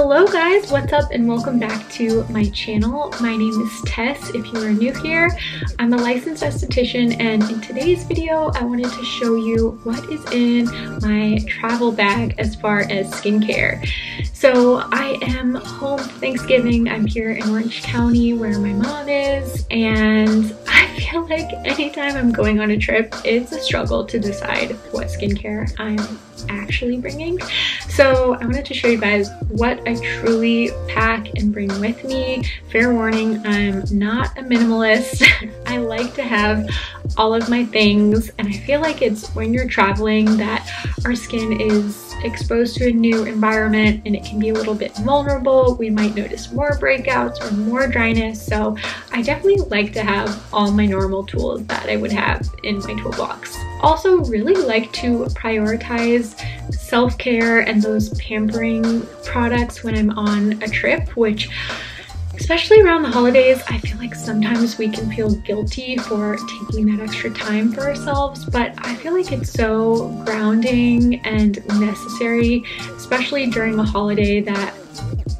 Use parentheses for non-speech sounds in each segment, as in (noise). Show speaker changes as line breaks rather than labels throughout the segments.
Hello guys, what's up and welcome back to my channel. My name is Tess if you are new here. I'm a licensed esthetician and in today's video I wanted to show you what is in my travel bag as far as skincare. So I am home Thanksgiving. I'm here in Orange County where my mom is and I feel like anytime I'm going on a trip it's a struggle to decide what skincare I'm actually bringing. So I wanted to show you guys what I truly pack and bring with me. Fair warning, I'm not a minimalist. (laughs) I like to have all of my things and I feel like it's when you're traveling that our skin is exposed to a new environment and it can be a little bit vulnerable. We might notice more breakouts or more dryness. So I definitely like to have all my normal tools that I would have in my toolbox. Also really like to prioritize self-care and those pampering products when I'm on a trip, which especially around the holidays, I feel like sometimes we can feel guilty for taking that extra time for ourselves, but I feel like it's so grounding and necessary, especially during a holiday that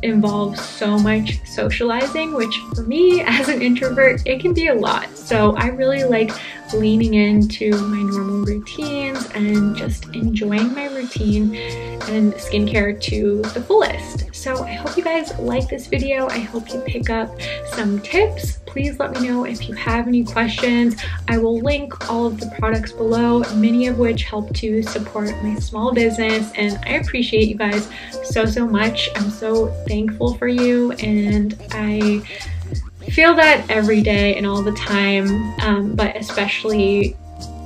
involves so much socializing, which for me (laughs) as an introvert, it can be a lot. So I really like leaning into my normal routines and just enjoying my routine and skincare to the fullest. So I hope you guys like this video. I hope you pick up some tips. Please let me know if you have any questions. I will link all of the products below, many of which help to support my small business. And I appreciate you guys so, so much. I'm so thankful for you and I feel that every day and all the time, um, but especially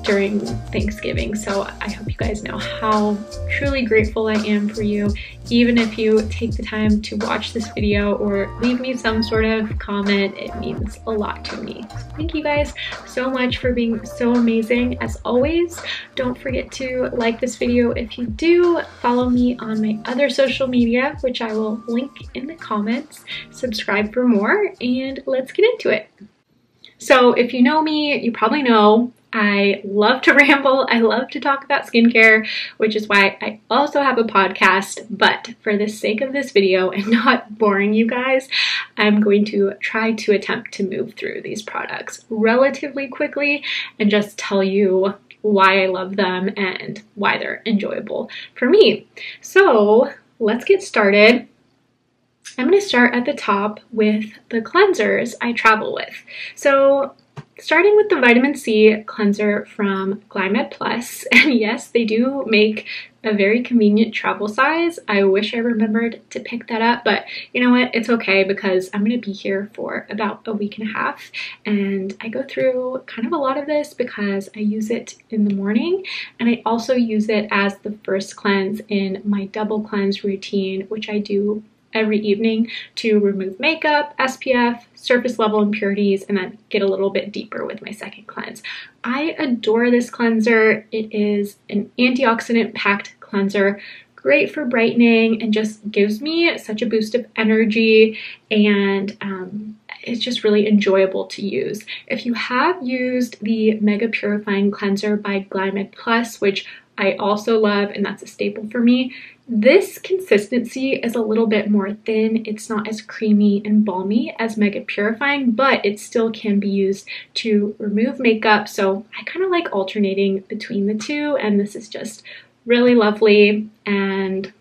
during Thanksgiving. So I hope you guys know how truly grateful I am for you, even if you take the time to watch this video or leave me some sort of comment, it means a lot to me. Thank you guys so much for being so amazing. As always, don't forget to like this video if you do. Follow me on my other social media, which I will link in the comments. Subscribe for more and let's get into it. So if you know me, you probably know I love to (laughs) ramble. I love to talk about skincare, which is why I also have a podcast. But for the sake of this video (laughs) and not boring you guys, I'm going to try to attempt to move through these products relatively quickly and just tell you why I love them and why they're enjoyable for me. So let's get started. I'm going to start at the top with the cleansers I travel with. So starting with the vitamin C cleanser from Glymed (laughs) And yes, they do make a very convenient travel size. I wish I remembered to pick that up, but you know what? It's okay because I'm going to be here for about a week and a half. And I go through kind of a lot of this because I use it in the morning and I also use it as the first cleanse in my double cleanse routine, which I do every evening to remove makeup, SPF, surface level impurities, and then get a little bit deeper with my second cleanse. I adore this cleanser. It is an antioxidant packed cleanser great for brightening and just gives me such a boost of energy and um, it's just really enjoyable to use. If you have used the Mega Purifying Cleanser by Glymed Plus, which I also love and that's a staple for me, this consistency is a little bit more thin. It's not as creamy and balmy as Mega Purifying, but it still can be used to remove makeup. So I kind of like alternating between the two, and this is just really lovely and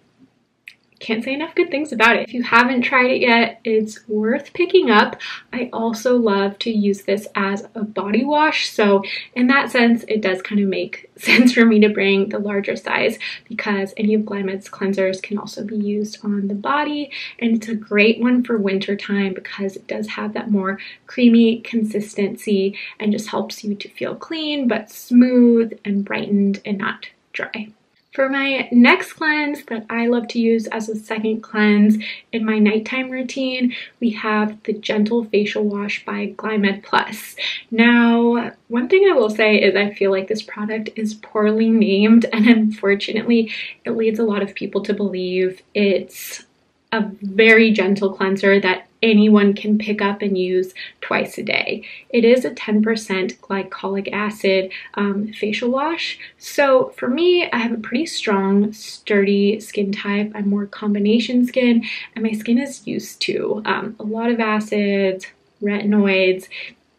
can't say enough good things about it. If you haven't tried it yet, it's worth picking up. I also love to use this as a body wash. So in that sense, it does kind of make (laughs) sense for me to bring the larger size because any of Glymed's cleansers can also be used on the body. And it's a great one for winter time because it does have that more creamy consistency and just helps you to feel clean but smooth and brightened and not dry. For my next cleanse that I love to use as a second cleanse in my nighttime routine, we have the Gentle Facial Wash by Glymed Plus. Now, one thing I will say is I feel like this product is poorly named and unfortunately it leads a lot of people to believe it's a very gentle cleanser that anyone can pick up and use twice a day. It is a 10% glycolic acid um, facial wash. So for me, I have a pretty strong, sturdy skin type. I'm more combination skin, and my skin is used to um, a lot of acids, retinoids.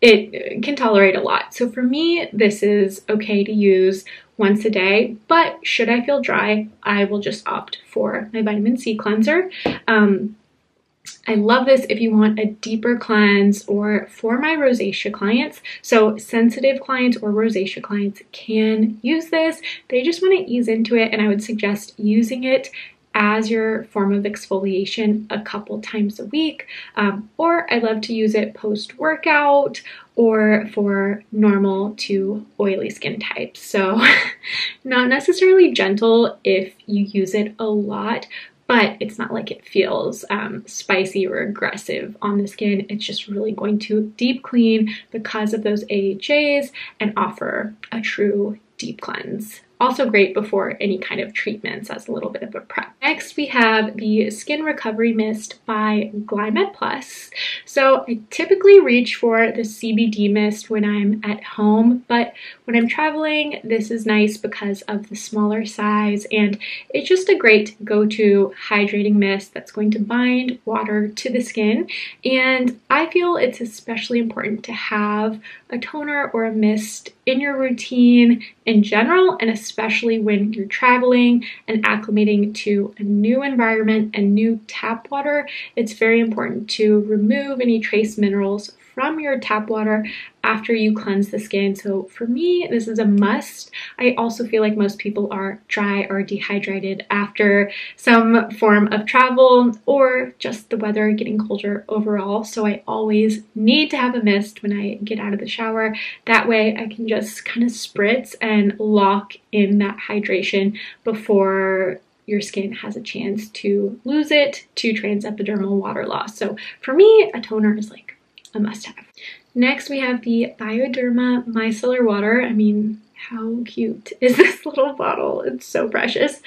It can tolerate a lot. So for me, this is okay to use once a day, but should I feel dry, I will just opt for my vitamin C cleanser. Um, I love this if you want a deeper cleanse or for my rosacea clients. So sensitive clients or rosacea clients can use this. They just want to ease into it and I would suggest using it as your form of exfoliation a couple times a week. Um, or I love to use it post workout or for normal to oily skin types. So, (laughs) not necessarily gentle if you use it a lot, but it's not like it feels um, spicy or aggressive on the skin. It's just really going to deep clean because of those AHAs and offer a true deep cleanse. Also great before any kind of treatments as a little bit of a prep. Next, we have the Skin Recovery Mist by Glymed Plus. So I typically reach for the CBD mist when I'm at home, but when I'm traveling, this is nice because of the smaller size and it's just a great go-to hydrating mist that's going to bind water to the skin. And I feel it's especially important to have a toner or a mist in your routine in general, and especially when you're traveling and acclimating to a new environment and new tap water, it's very important to remove any trace minerals from your tap water after you cleanse the skin. So for me, this is a must. I also feel like most people are dry or dehydrated after some form of travel or just the weather getting colder overall. So I always need to have a mist when I get out of the shower. That way I can just kind of spritz and lock in that hydration before your skin has a chance to lose it to transepidermal water loss. So for me, a toner is like a must have. Next, we have the Bioderma Micellar Water. I mean, how cute is (laughs) this little bottle? It's so precious.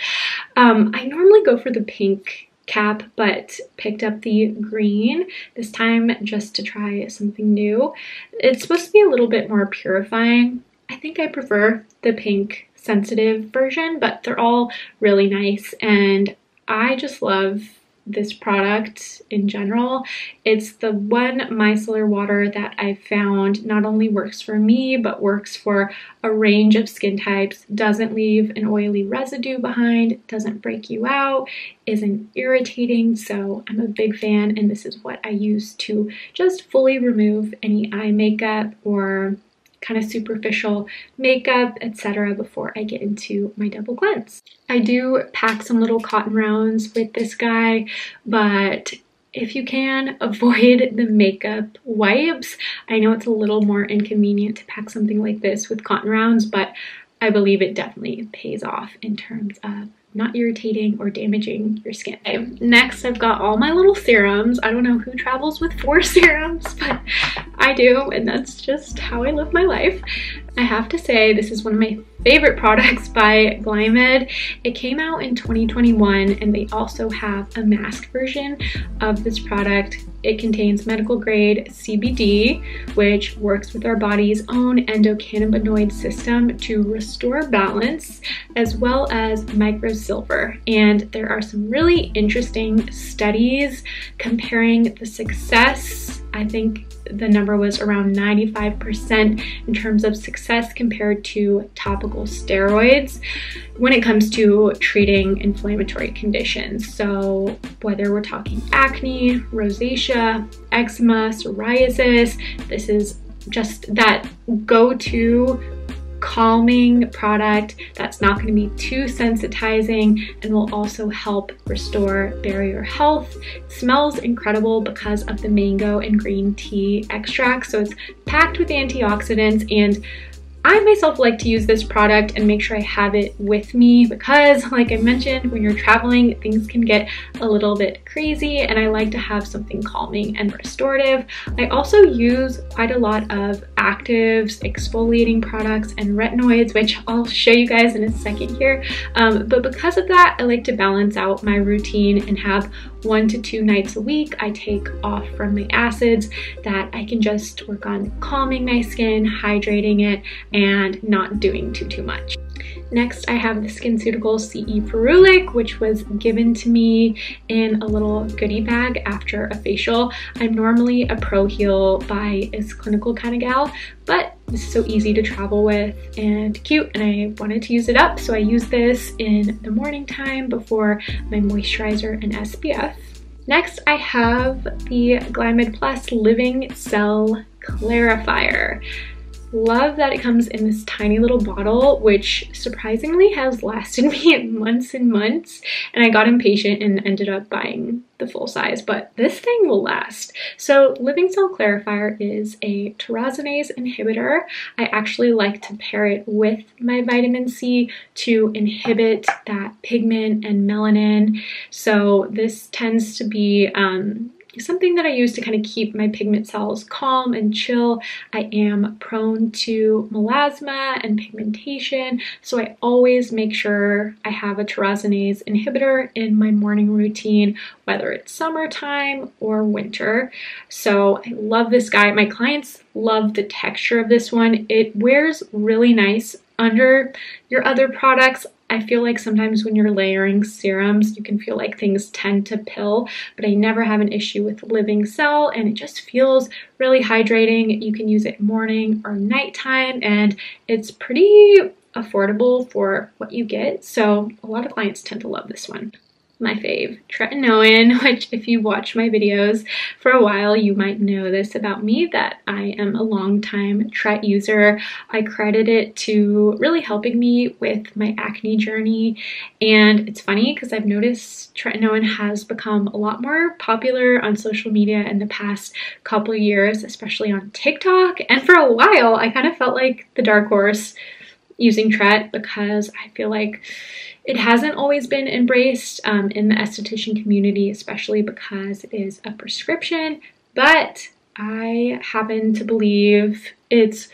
Um, I normally go for the pink cap, but picked up the green this time just to try something new. It's supposed to be a little bit more purifying. I think I prefer the pink sensitive version, but they're all really nice and I just love this product in general. It's the one micellar water that I've found not only works for me, but works for a range of skin types, doesn't leave an oily residue behind, doesn't break you out, isn't irritating. So I'm a big fan, and this is what I use to just fully remove any eye makeup or kind of superficial makeup, etc. before I get into my double cleanse. I do pack some little cotton rounds with this guy, but if you can, (laughs) avoid the makeup wipes. I know it's a little more inconvenient to pack something like this with cotton rounds, but I believe it definitely pays off in terms of not irritating or damaging your skin. Okay, next, I've got all my little serums. I don't know who travels with four (laughs) serums, but I do, and that's just how I live my life. I have to say, this is one of my favorite products by Glymed. It came out in 2021 and they also have a mask version of this product. It contains medical grade CBD, which works with our body's own endocannabinoid system to restore balance, as well as microsilver. And there are some really interesting studies comparing the success, I think the number was around 95% in terms of success compared to topical steroids when it comes to treating inflammatory conditions. So whether we're talking acne, rosacea, eczema, psoriasis, this is just that go-to calming product that's not going to be too sensitizing and will also help restore barrier health. It smells incredible because of the mango and green tea extract. So it's packed with antioxidants and I myself like to use this product and make sure I have it with me because like I mentioned, when you're traveling, things can get a little bit crazy and I like to have something calming and restorative. I also use quite a lot of actives, exfoliating products, and retinoids, which I'll show you guys in a second here. Um, but because of that, I like to balance out my routine and have one to two nights a week I take off from my acids that I can just work on calming my skin, hydrating it, and not doing too, too much. Next, I have the SkinCeuticals CE Ferulic, which was given to me in a little goodie bag after a facial. I'm normally a pro heal by is clinical kind of gal, but this is so easy to travel with and cute and I wanted to use it up. So I use this in the morning time before my moisturizer and SPF. Next, I have the Glymed Plus Living Cell Clarifier. Love that it comes in this tiny little bottle, which surprisingly has lasted (laughs) me months and months. And I got impatient and ended up buying the full size, but this thing will last. So Living Cell Clarifier is a tyrosinase inhibitor. I actually like to pair it with my vitamin C to inhibit that pigment and melanin. So this tends to be um, something that I use to kind of keep my pigment cells calm and chill. I am prone to melasma and pigmentation, so I always make sure I have a tyrosinase inhibitor in my morning routine, whether it's summertime or winter. So I love this guy. My clients love the texture of this one. It wears really nice under your other products. I feel like sometimes when you're layering serums, you can feel like things tend to pill, but I never have an issue with Living Cell and it just feels really hydrating. You can use it morning or nighttime and it's pretty affordable for what you get. So a lot of clients tend to love this one my fave, tretinoin, (laughs) which if you watch my videos for a while, you might know this about me, that I am a long-time Tret user. I credit it to really helping me with my acne journey. And it's funny because I've noticed tretinoin has become a lot more popular on social media in the past couple years, especially on TikTok. And for a while, I kind of felt like the dark horse using Tret because I feel like it hasn't always been embraced um, in the esthetician community, especially because it is a prescription, but I happen to believe it's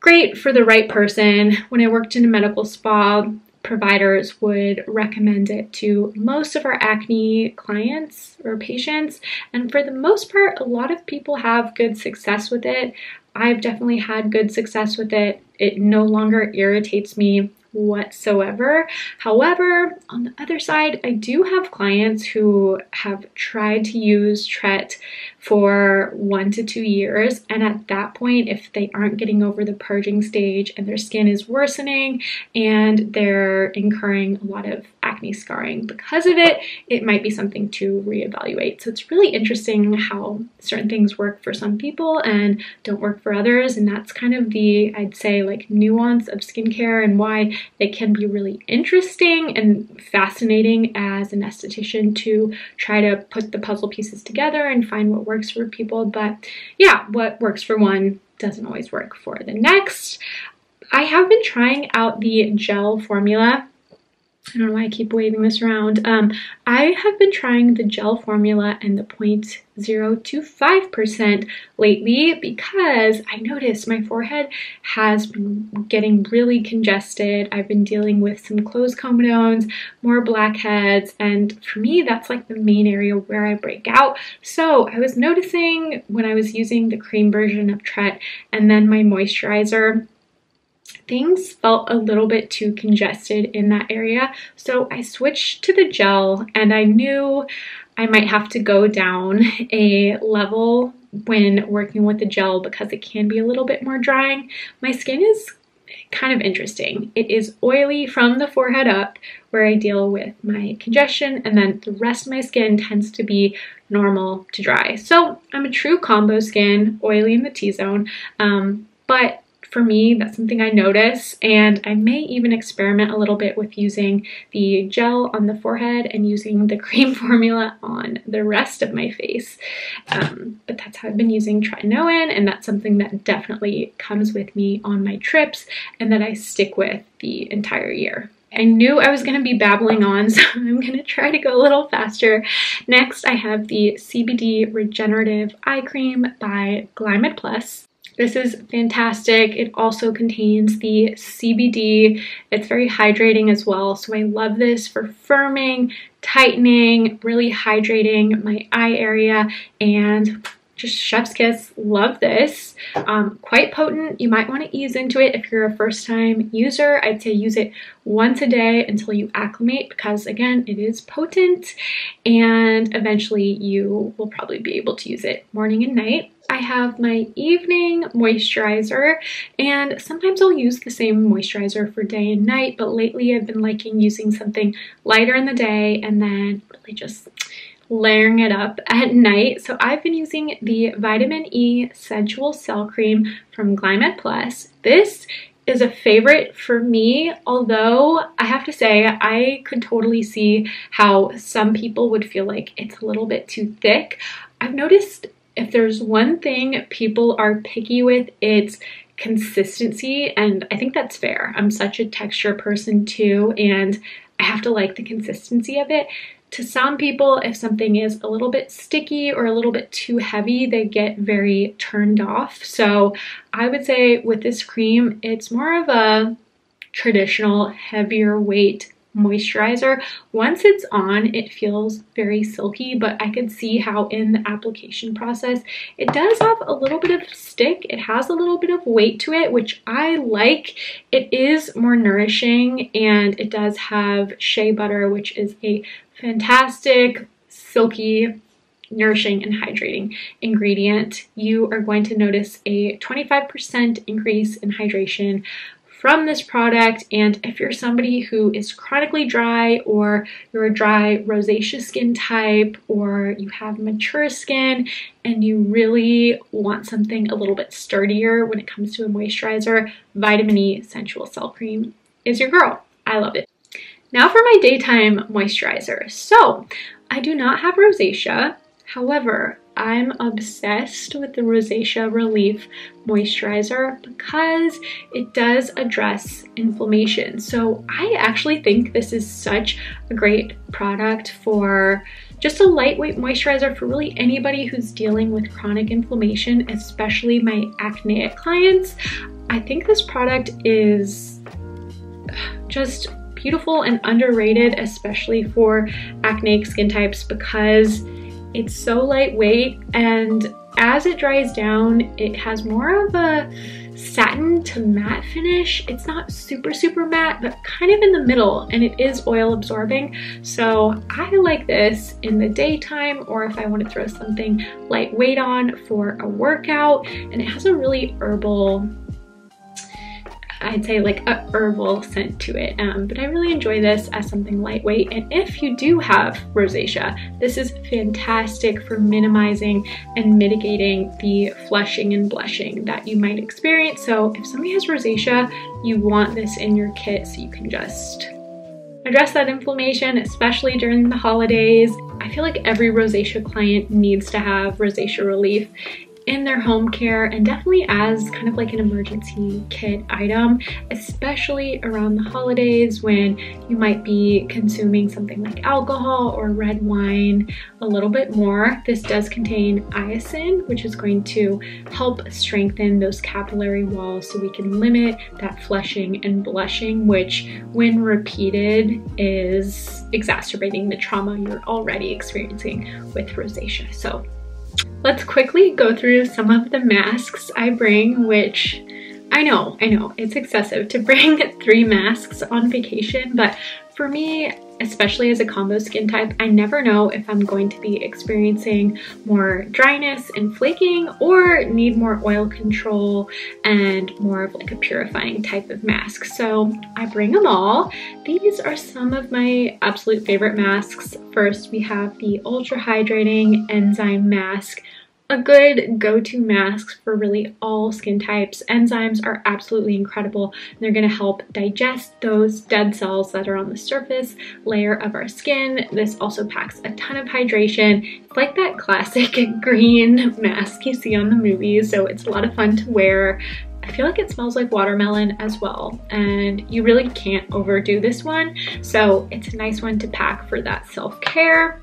great for the right person. When I worked in a medical spa, providers would recommend it to most of our acne clients or patients. And for the most part, a lot of people have good success with it. I've definitely had good success with it. It no longer irritates me whatsoever. However, on the other side, I do have clients who have tried to use Tret for one to two years. And at that point, if they aren't getting over the purging stage and their skin is worsening and they're incurring a lot of acne scarring because of it, it might be something to reevaluate. So it's really interesting how certain things work for some people and don't work for others. And that's kind of the, I'd say, like nuance of skincare and why it can be really interesting and fascinating as an esthetician to try to put the puzzle pieces together and find what works for people. But yeah, what works for one doesn't always work for the next. I have been trying out the gel formula I don't know why I keep waving this around. Um, I have been trying the gel formula and the 0.025% lately because I noticed my forehead has been getting really congested. I've been dealing with some closed comedones, more blackheads, and for me, that's like the main area where I break out. So I was noticing when I was using the cream version of Tret and then my moisturizer, things felt a little bit too congested in that area. So I switched to the gel and I knew I might have to go down (laughs) a level when working with the gel because it can be a little bit more drying. My skin is kind of interesting. It is oily from the forehead up where I deal with my congestion and then the rest of my skin tends to be normal to dry. So I'm a true combo skin, oily in the T-zone, um, but for me, that's something I notice, and I may even experiment a little bit with using the gel on the forehead and using the cream (laughs) formula on the rest of my face. Um, but that's how I've been using Tretinoin, and that's something that definitely comes with me on my trips and that I stick with the entire year. I knew I was going to be babbling on, (laughs) so I'm going to try to go a little faster. Next, I have the CBD Regenerative Eye Cream by Glymed Plus. This is fantastic. It also contains the CBD. It's very hydrating as well. So I love this for firming, tightening, really hydrating my eye area and just chef's kiss. Love this. Um, quite potent. You might want to ease into it if you're a first time user. I'd say use it once a day until you acclimate because again it is potent and eventually you will probably be able to use it morning and night. I have my evening moisturizer and sometimes I'll use the same moisturizer for day and night but lately I've been liking using something lighter in the day and then really just layering it up at night. So I've been using the Vitamin E Sensual Cell Cream from Glymed Plus. This is a favorite for me, although I have to say I could totally see how some people would feel like it's a little bit too thick. I've noticed if there's one thing people are picky with, it's consistency, and I think that's fair. I'm such a texture person too, and I have to like the consistency of it to some people, if something is a little bit sticky or a little bit too heavy, they get very turned off. So I would say with this cream, it's more of a traditional heavier weight moisturizer. Once it's on, it feels very silky, but I can see how in the application process, it does have a little bit of stick. It has a little bit of weight to it, which I like. It is more nourishing and it does have shea butter, which is a fantastic, silky, nourishing and hydrating ingredient. You are going to notice a 25% increase in hydration from this product. And if you're somebody who is chronically dry or you're a dry rosacea skin type or you have mature skin and you really want something a little bit sturdier when it comes to a moisturizer, Vitamin E Sensual Cell Cream is your girl. I love it. Now for my daytime moisturizer. So I do not have rosacea. However, I'm obsessed with the Rosacea Relief Moisturizer because it does address inflammation. So I actually think this is such a great product for just a lightweight moisturizer for really anybody who's dealing with chronic inflammation, especially my acneic clients. I think this product is just beautiful and underrated, especially for acneic skin types because it's so lightweight and as it dries down, it has more of a satin to matte finish. It's not super, super matte, but kind of in the middle, and it is oil absorbing. So I like this in the daytime, or if I want to throw something lightweight on for a workout, and it has a really herbal I'd say like a herbal scent to it. Um, but I really enjoy this as something lightweight. And if you do have rosacea, this is fantastic for minimizing and mitigating the flushing and blushing that you might experience. So if somebody has rosacea, you want this in your kit so you can just address that inflammation, especially during the holidays. I feel like every rosacea client needs to have rosacea relief in their home care and definitely as kind of like an emergency kit item, especially around the holidays when you might be consuming something like alcohol or red wine a little bit more. This does contain niacin, which is going to help strengthen those capillary walls so we can limit that flushing and blushing, which when repeated is exacerbating the trauma you're already experiencing with rosacea. So Let's quickly go through some of the masks I bring, which I know, I know, it's excessive to (laughs) bring three masks on vacation, but for me, especially as a combo skin type, I never know if I'm going to be experiencing more dryness and flaking or need more oil control and more of like a purifying type of mask. So I bring them all. These are some of my absolute favorite masks. First, we have the Ultra Hydrating Enzyme Mask a good go-to mask for really all skin types. Enzymes are absolutely incredible. They're to help digest those dead cells that are on the surface layer of our skin. This also packs a ton of hydration. It's like that classic (laughs) green mask you see on the movies, so it's a lot of fun to wear. I feel like it smells like watermelon as well and you really can't overdo this one so it's a nice one to pack for that self-care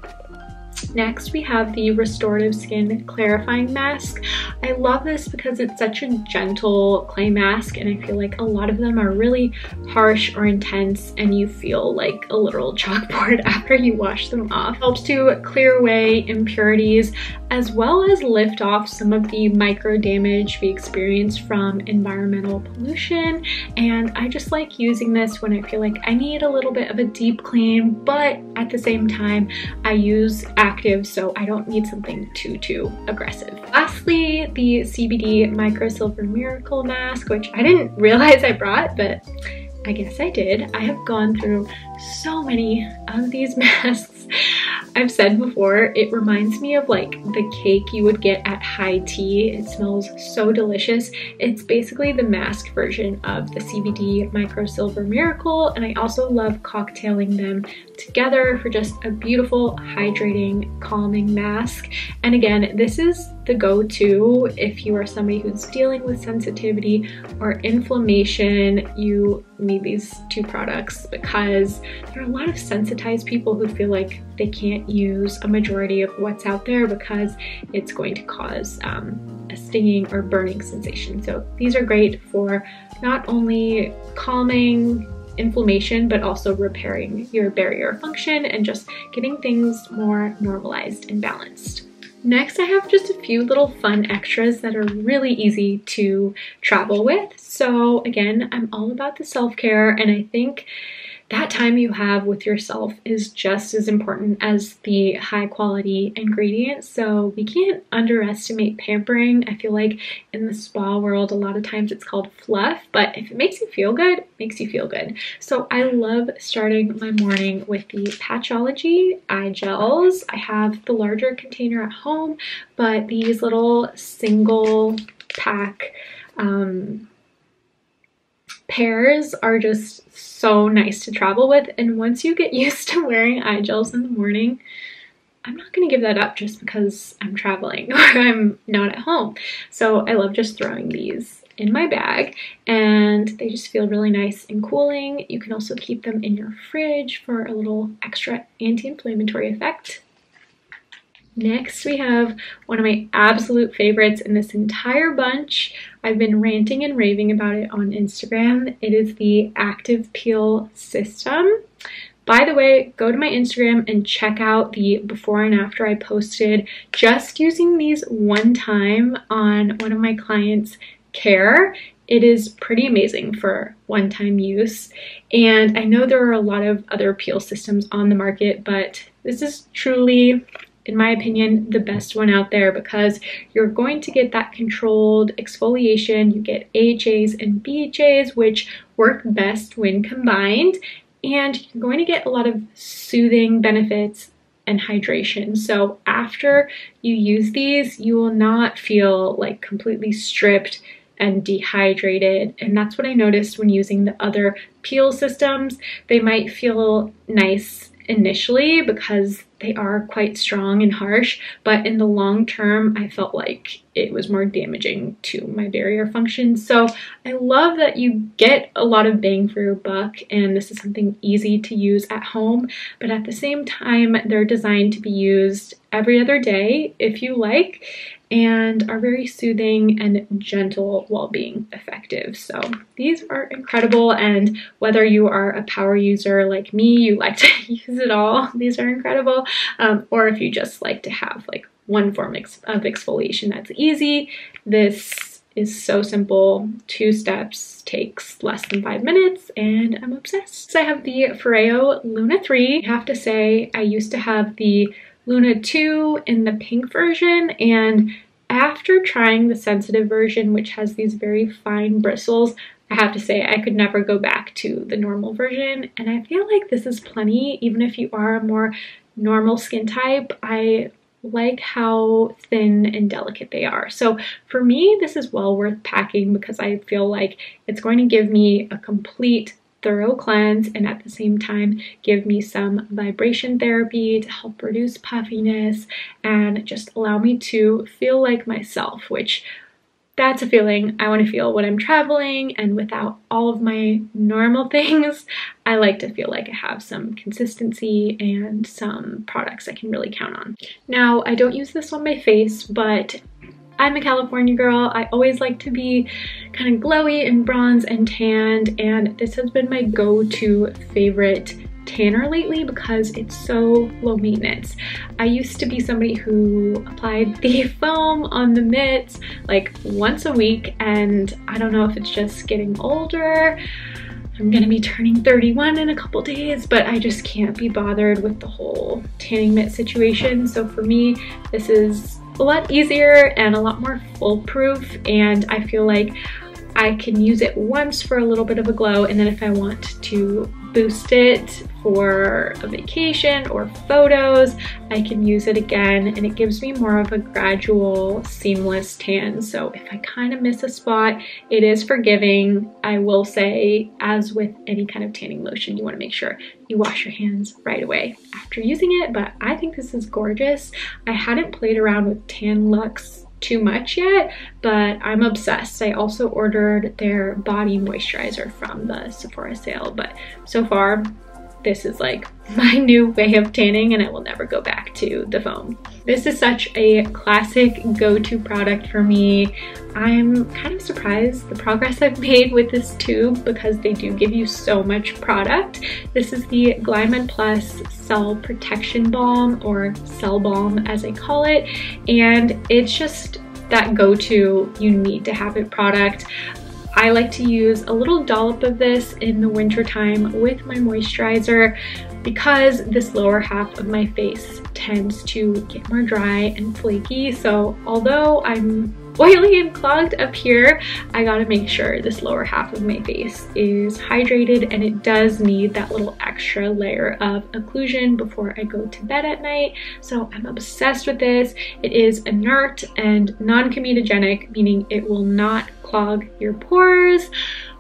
Next, we have the Restorative Skin Clarifying Mask. I love this because it's such a gentle clay mask and I feel like a lot of them are really harsh or intense and you feel like a literal (laughs) chalkboard after you wash them off. Helps to clear away impurities as well as lift off some of the micro damage we experience from environmental pollution. And I just like using this when I feel like I need a little bit of a deep clean, but at the same time, I use active, so I don't need something too, too aggressive. Lastly, the CBD Micro Silver Miracle Mask, which I didn't (laughs) realize I brought, but I guess I did. I have gone through so many of these (laughs) masks I've said before, it reminds me of like the cake you would get at high tea. It smells so delicious. It's basically the mask version of the CBD Micro Silver Miracle and I also love cocktailing them together for just a beautiful, hydrating, calming mask. And again, this is the go-to if you are somebody who's dealing with sensitivity or inflammation. You need these two products because there are a lot of sensitized people who feel like they can't use a majority of what's out there because it's going to cause um, a stinging or burning sensation. So these are great for not only calming inflammation, but also repairing your barrier function and just getting things more normalized and balanced. Next, I have just a few little fun extras that are really easy to travel with. So again, I'm all about the self-care and I think that time you have with yourself is just as important as the high quality ingredients. So we can't underestimate pampering. I feel like in the spa world, a lot of times it's called fluff, but if it makes you feel good, makes you feel good. So I love starting my morning with the Patchology eye gels. I have the larger container at home, but these little single pack um, pairs are just so nice to travel with. And once you get (laughs) used to wearing eye gels in the morning, I'm not going to give that up just because I'm traveling (laughs) or I'm not at home. So I love just throwing these in my bag and they just feel really nice and cooling. You can also keep them in your fridge for a little extra anti-inflammatory effect. Next, we have one of my absolute favorites in this entire bunch. I've been ranting and raving about it on Instagram. It is the Active Peel System. By the way, go to my Instagram and check out the before and after I posted just using these one time on one of my clients' care. It is pretty amazing for one-time use. And I know there are a lot of other peel systems on the market, but this is truly in my opinion, the best one out there because you're going to get that controlled exfoliation. You get AHAs and BHAs, which work best when combined, and you're going to get a lot of soothing benefits and hydration. So after you use these, you will not feel like completely stripped and dehydrated. And that's what I noticed when using the other peel systems. They might feel nice initially because they are quite strong and harsh, but in the long term, I felt like it was more damaging to my barrier function. So I love that you get a lot of bang for your buck, and this is something easy to use at home, but at the same time, they're designed to be used every other day if you like, and are very soothing and gentle while being effective. So these are incredible and whether you are a power user like me, you like to (laughs) use it all, these are incredible, um, or if you just like to have like one form of exfoliation that's easy, this is so simple. Two steps takes less than five minutes and I'm obsessed. So I have the Foreo Luna 3. I have to say I used to have the Luna 2 in the pink version and after trying the sensitive version which has these very fine bristles I have to say I could never go back to the normal version and I feel like this is plenty even if you are a more normal skin type I like how thin and delicate they are. So for me, this is well worth packing because I feel like it's going to give me a complete thorough cleanse and at the same time give me some vibration therapy to help reduce puffiness and just allow me to feel like myself, which that's a feeling I want to feel when I'm traveling and without all of my normal (laughs) things. I like to feel like I have some consistency and some products I can really count on. Now, I don't use this on my face, but I'm a California girl. I always like to be kind of glowy and bronze and tanned and this has been my go-to favorite tanner lately because it's so low maintenance. I used to be somebody who applied the (laughs) foam on the mitts like once a week and I don't know if it's just getting older. I'm gonna be turning 31 in a couple days, but I just can't be bothered with the whole tanning mitt situation. So for me, this is a lot easier and a lot more foolproof and I feel like I can use it once for a little bit of a glow and then if I want to boost it for a vacation or photos, I can use it again and it gives me more of a gradual, seamless tan. So if I kind of miss a spot, it is forgiving. I will say, as with any kind of tanning lotion, you wanna make sure you wash your hands right away after using it, but I think this is gorgeous. I hadn't played around with Tan Luxe too much yet, but I'm obsessed. I also ordered their body moisturizer from the Sephora sale, but so far this is like (laughs) my new way of tanning and I will never go back to the foam. This is such a classic go-to product for me. I'm kind of surprised the progress I've (laughs) made with this tube because they do give you so much product. This is the Glymed Plus Cell Protection Balm or Cell Balm as I call it and it's just that go-to you need to have it product. I like to use a little dollop of this in the winter time with my moisturizer because this lower half of my face tends to get more dry and flaky. So although I'm oily and clogged up here, I gotta make sure this lower half of my face is hydrated and it does need that little extra layer of occlusion before I go to bed at night. So I'm obsessed with this. It is inert and non-comedogenic, meaning it will not clog your pores.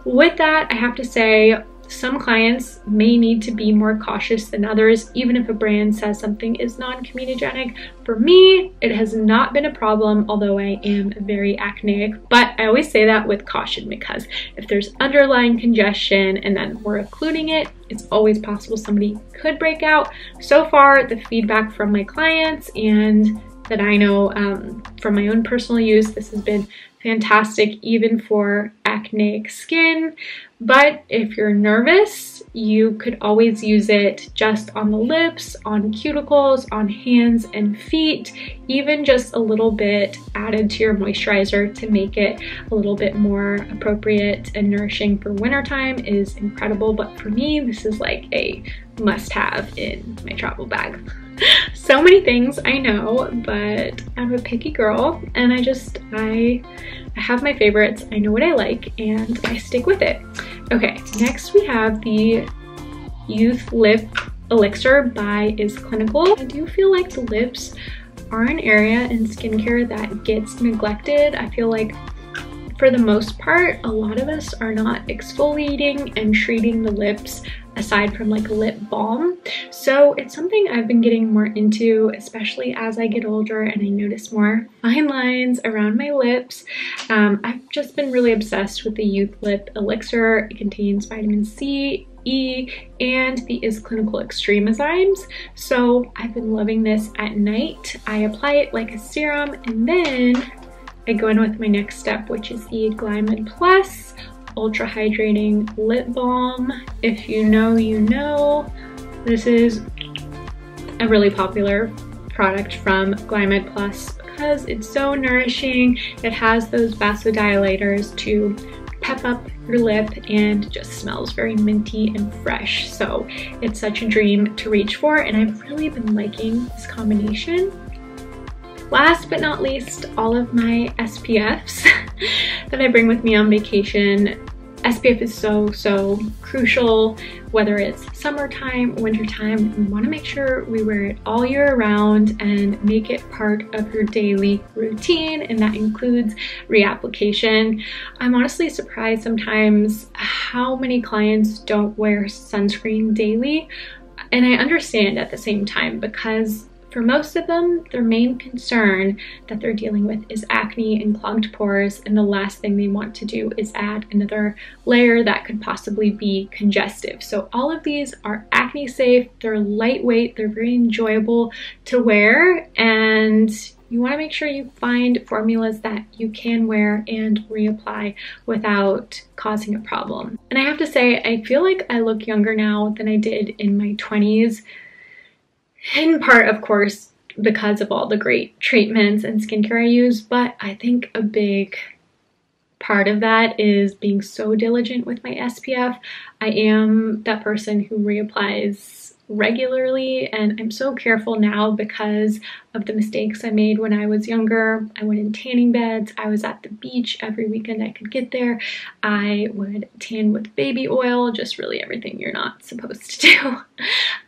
With that, I have to say some clients may need to be more cautious than others, even if a brand says something is non-comedogenic. For me, it has not been a problem, although I am very acneic, but I always say that with caution because if there's underlying congestion and then we're occluding it, it's always possible somebody could break out. So far, the feedback from my clients and that I know um, from my own personal use, this has been fantastic even for acneic skin. But if you're nervous, you could always use it just on the lips, on cuticles, on hands and feet, even just a little bit added to your moisturizer to make it a little bit more appropriate and nourishing for wintertime is incredible. But for me, this is like a must have in my travel bag. So many things I know, but I'm a picky girl and I just, I, I have my favorites, I know what I like, and I stick with it. Okay, next we have the Youth Lip Elixir by Is Clinical. I do feel like the lips are an area in skincare that gets neglected. I feel like for the most part, a lot of us are not exfoliating and treating the lips aside from like lip balm. So it's something I've been getting more into, especially as I get older and I notice more fine lines around my lips. Um, I've just been really obsessed with the Youth Lip Elixir. It contains vitamin C, E, and the Is Clinical Extreme enzymes. So I've been loving this at night. I apply it like a serum and then I go in with my next step, which is the Glymed Plus Ultra Hydrating Lip Balm. If you know, you know. This is a really popular product from Glymed Plus because it's so nourishing. It has those vasodilators to pep up your lip and just smells very minty and fresh. So it's such a dream to reach for and I've really been liking this combination. Last but not least, all of my SPFs (laughs) that I bring with me on vacation. SPF is so, so crucial, whether it's summertime, wintertime, we wanna make sure we wear it all year round and make it part of your daily routine, and that includes reapplication. I'm honestly surprised sometimes how many clients don't wear sunscreen daily, and I understand at the same time because for most of them, their main concern that they're dealing with is acne and clogged pores, and the last thing they want to do is add another layer that could possibly be congestive. So all of these are acne safe, they're lightweight, they're very enjoyable to wear, and you want to make sure you find formulas that you can wear and reapply without causing a problem. And I have to say, I feel like I look younger now than I did in my 20s in part, of course, because of all the great treatments and skincare I use, but I think a big part of that is being so diligent with my SPF. I am that person who reapplies regularly and I'm so careful now because of the mistakes I made when I was younger. I went in tanning beds, I was at the beach every weekend I could get there. I would tan with baby oil, just really everything you're not supposed to (laughs) do.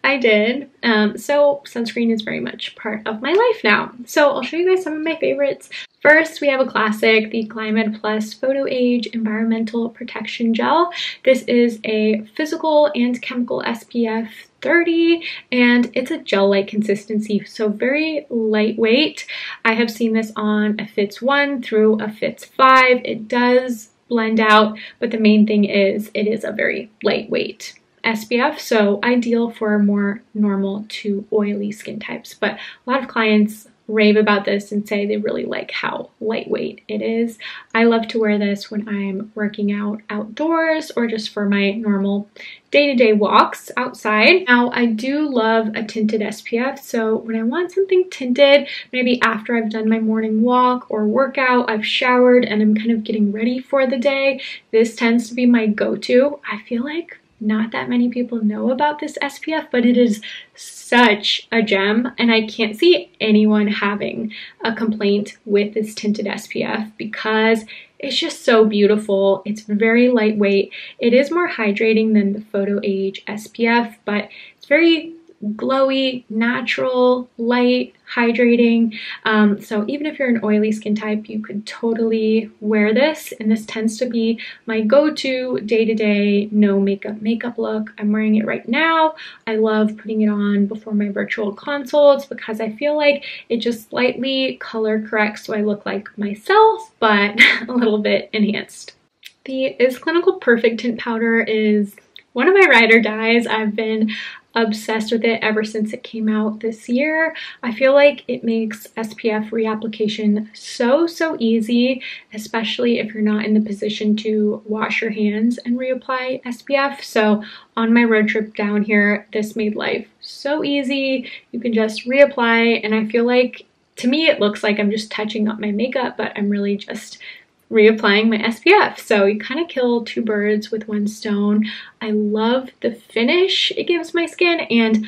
I did. Um, so sunscreen is very much part of my life now. So I'll show you guys some of my favorites. First, we have a classic, the Glymed Plus Photo Age Environmental Protection Gel. This is a physical and chemical SPF 30 and it's a gel-like consistency so very lightweight i have seen this on a Fitz 1 through a Fitz 5 it does blend out but the main thing is it is a very lightweight SPF, so ideal for more normal to oily skin types. But a lot of clients rave about this and say they really like how lightweight it is. I love to wear this when I'm working out outdoors or just for my normal day-to-day -day walks outside. Now, I do love a tinted SPF, so when I want something tinted, maybe after I've done my morning walk or workout, I've showered and I'm kind of getting ready for the day, this tends to be my go-to. I feel like not that many people know about this SPF, but it is such a gem and I can't see anyone having a complaint with this tinted SPF because it's just so beautiful. It's very lightweight. It is more hydrating than the Photo Age SPF, but it's very glowy, natural, light, hydrating. Um, so even if you're an oily skin type, you could totally wear this. And this tends to be my go-to day-to-day no makeup makeup look. I'm wearing it right now. I love putting it on before my virtual consults because I feel like it just slightly color corrects so I look like myself, but (laughs) a little bit enhanced. The Is Clinical Perfect Tint Powder is one of my ride or dies. I've been obsessed with it ever since it came out this year. I feel like it makes SPF reapplication so, so easy, especially if you're not in the position to wash your hands and reapply SPF. So on my road trip down here, this made life so easy. You can just reapply and I feel like to me it looks like I'm just touching up my makeup, but I'm really just reapplying my SPF. So you kind of kill two birds with one stone. I love the finish it gives my skin and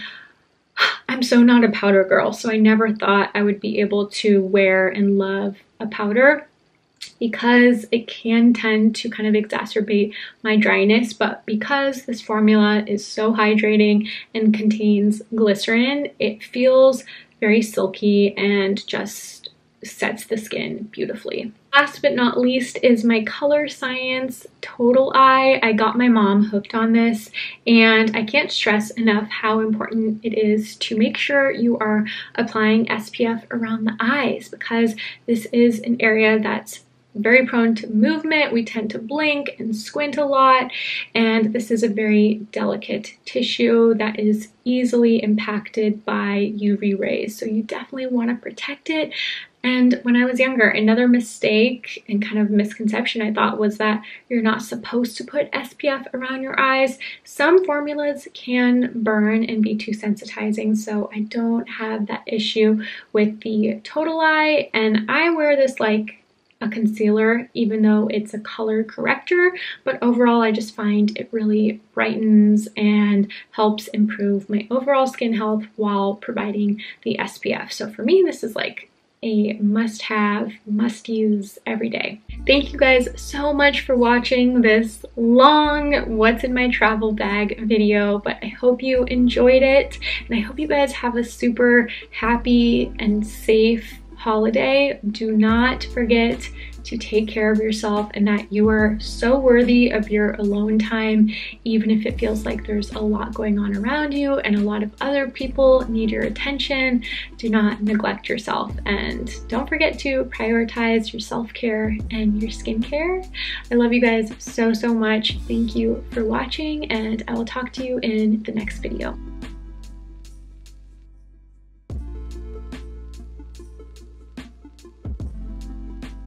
(sighs) I'm so not a powder girl, so I never thought I would be able to wear and love a powder because it can tend to kind of exacerbate my dryness, but because this formula is so hydrating and contains glycerin, it feels very silky and just sets the skin beautifully. Last but not least is my Colorescience Total Eye. I got my mom hooked on this and I can't stress enough how important it is to make sure you are applying SPF around the eyes because this is an area that's very prone to movement. We tend to blink and squint a lot, and this is a very delicate tissue that is easily impacted by UV rays. So you definitely want to protect it. And when I was younger, another mistake and kind of misconception I thought was that you're not supposed to put SPF around your eyes. Some formulas can burn and be too sensitizing, so I don't have that issue with the Total Eye. And I wear this like a concealer even though it's a color corrector but overall I just find it really brightens and helps improve my overall skin health while providing the SPF so for me this is like a must have, must use every day. Thank you guys so much for watching this long what's in my travel bag video, but I hope you enjoyed it and I hope you guys have a super happy and safe holiday. Do not forget to take care of yourself and that you are so worthy of your alone time, even if it feels like there's a lot going on around you and a lot of other people need your attention. Do not neglect yourself and don't forget to prioritize your self-care and your skincare. I love you guys so, so much. Thank you for watching and I will talk to you in the next video.